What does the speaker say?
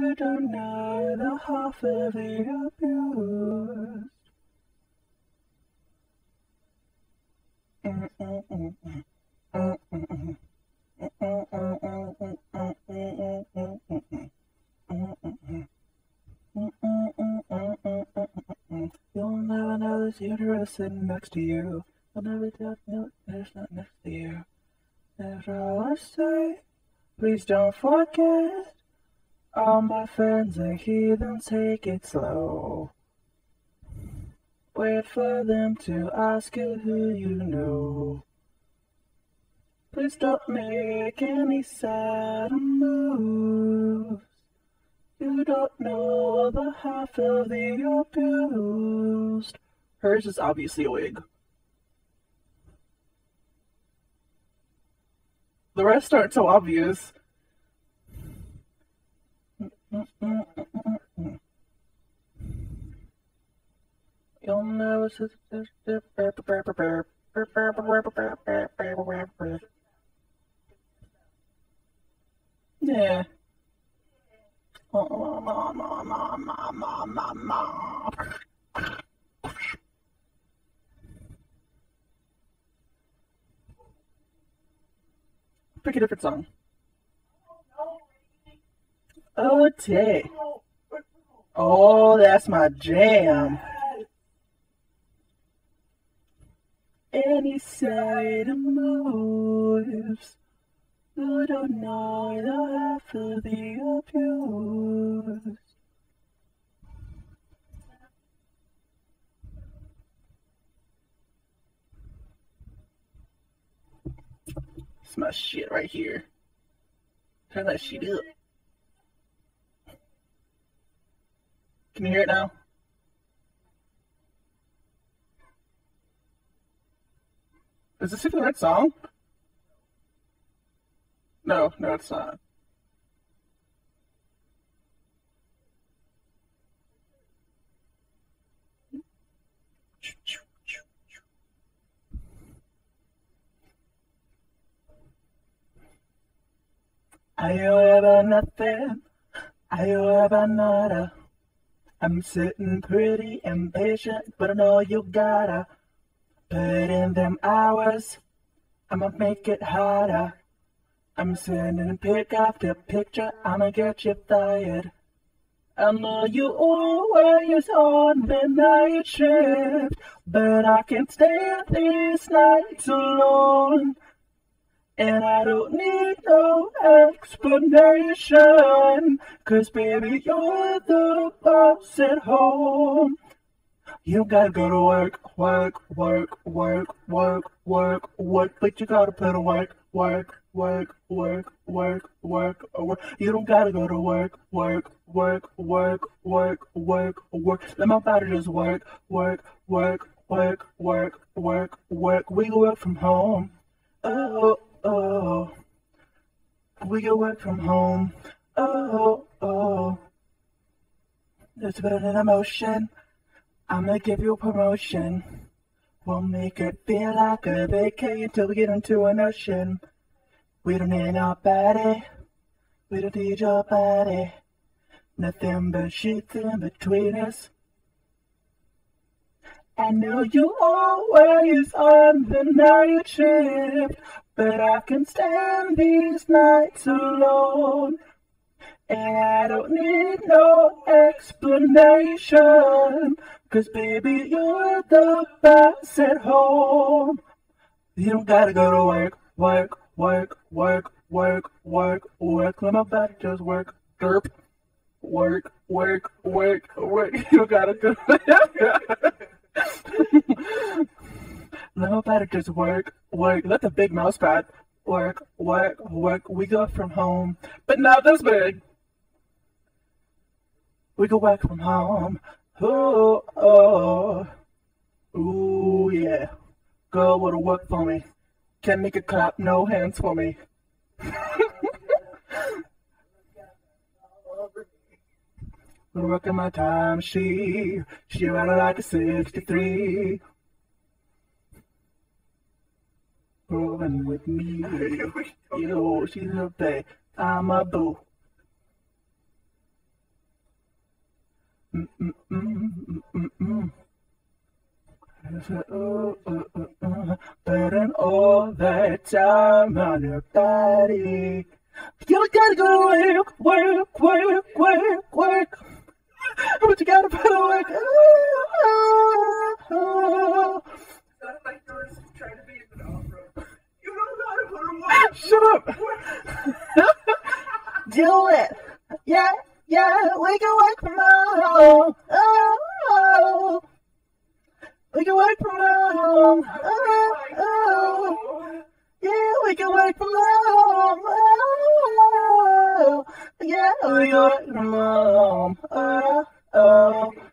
You don't know the half of the abused. You'll never know there's uterus sitting next to you. You'll never tell no, there's not next to you. That's all I say. Please don't forget. All my friends are heathens, take it slow. Wait for them to ask you who you know. Please don't make any sudden moves. You don't know the half of the abused. Hers is obviously a wig. The rest aren't so obvious. You'll never see Yeah. Pick a different song. Oh, Tay. Oh, that's my jam. Any side of moves. You don't know the half of the abused. It's my shit right here. Turn that shit up. Can you hear it now? Is this even the right song? No, no, it's not. You ever nothing? You ever nada? I'm sitting pretty impatient, but I know you gotta put in them hours. I'ma make it harder. I'm sending pic after picture, I'ma get you fired. I know you always on the night shift, but I can't stand these nights alone. And I don't need no explanation, cause baby, you're the boss at home. You gotta go to work, work, work, work, work, work, work, but you gotta put in work, work, work, work, work, work, work. You don't gotta go to work, work, work, work, work, work, work. Let my body just work, work, work, work, work, work, work. We can work from home. Oh, oh. We can work from home. Oh, oh. There's a bit of an emotion. I'ma give you a promotion. We'll make it feel like a vacay until we get into an ocean. We don't need nobody. We don't need your body. Nothing but sheets in between us. I know you always on the night shift, but I can stand these nights alone. And I don't need no explanation, cause baby, you're the boss at home. You don't gotta go to work, work, work, work, work, work, work. Let my body just work, derp. Work, work, work, work. You gotta go. Let my body just work, work. Let the big mouse pad work, work, work. We go from home, but not this big. We go work from home. Oh, oh, ooh, yeah. Girl, go to work for me. Can't make a clap, no hands for me. Working my time, she, she riding like a 63. Rolling with me, you know, she's a babe, I'm a boo. Burning all that time on your body. You gotta go work, work, work, work, work. But you gotta put in work. Sounds like yours trying to be an opera. You don't know how to put a. Shut up. Do it. Yeah, yeah, we can work from home. Oh, we can work from home. Oh, oh. Yeah, we can work from home. Oh, yeah, we can work from home. Oh, oh.